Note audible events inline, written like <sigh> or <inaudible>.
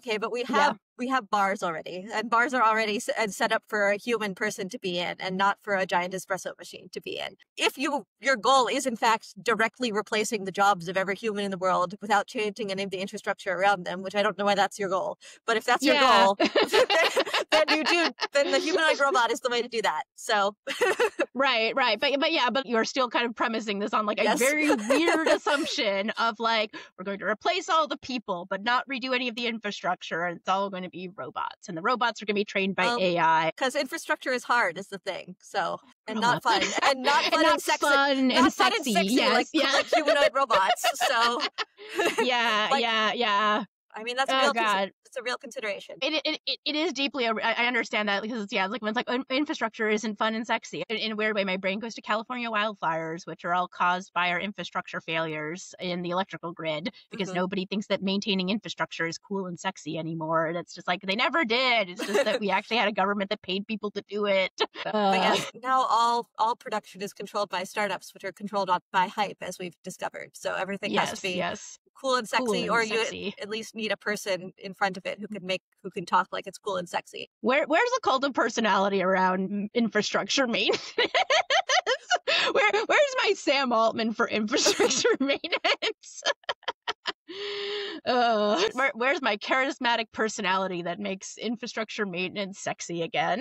Okay, but we have yeah. we have bars already, and bars are already set up for a human person to be in, and not for a giant espresso machine to be in. If you your goal is in fact directly replacing the jobs of every human in the world without changing any of the infrastructure around them, which I don't know why that's your goal, but if that's yeah. your goal, <laughs> then you do. The humanoid robot is the way to do that. So, <laughs> right, right, but but yeah, but you're still kind of premising this on like a yes. very <laughs> weird assumption of like we're going to replace all the people, but not redo any of the infrastructure, and it's all going to be robots, and the robots are going to be trained by um, AI. Because infrastructure is hard, is the thing. So and not fun, and not fun and, not and sexy, fun not and fun sexy. and sexy yes, like, yeah. like humanoid robots. So <laughs> yeah, like, yeah, yeah. I mean, that's oh, real. God it's a real consideration. It it, it, it is deeply. I understand that because it's, yeah, like when it's like infrastructure isn't fun and sexy. In, in, a weird way, my brain goes to California wildfires, which are all caused by our infrastructure failures in the electrical grid because mm-hmm. nobody thinks that maintaining infrastructure is cool and sexy anymore. And it's just like they never did. It's just that we <laughs> actually had a government that paid people to do it. Uh, but yes, now all all production is controlled by startups, which are controlled by hype, as we've discovered. So everything yes, has to be yes cool and sexy, cool and or sexy. you at least need a person in front of it who can make who can talk like it's cool and sexy. Where where's the cult of personality around infrastructure maintenance? <laughs> Where where's my Sam Altman for <laughs> infrastructure maintenance? <laughs> uh, where, where's my charismatic personality that makes infrastructure maintenance sexy again?